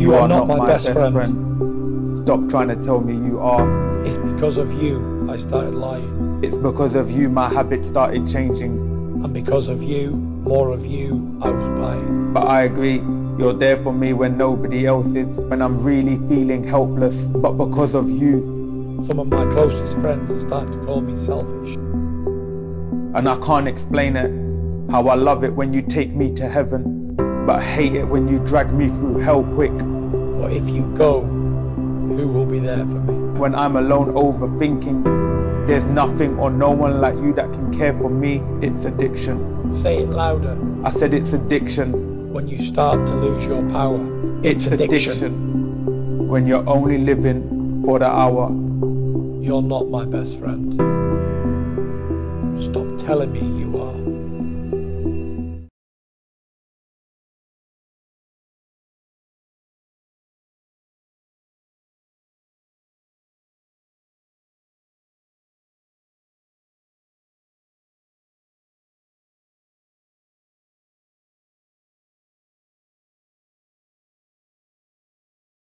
You are not my best friend. Stop trying to tell me you are. It's because of you I started lying. It's because of you my habits started changing. Because of you, more of you, I was buying. But I agree, you're there for me when nobody else is, when I'm really feeling helpless. But because of you, Some of my closest friends are starting to call me selfish. and I can't explain it, how I love it when you take me to heaven, but hate it when you drag me through hell quick. But if you go, who will be there for me? When I'm alone overthinking, there's nothing or no one like you that can care for me. It's addiction. Say it louder. I said it's addiction. When you start to lose your power, It's addiction. When you're only living for the hour. You're not my best friend. Stop telling me you are.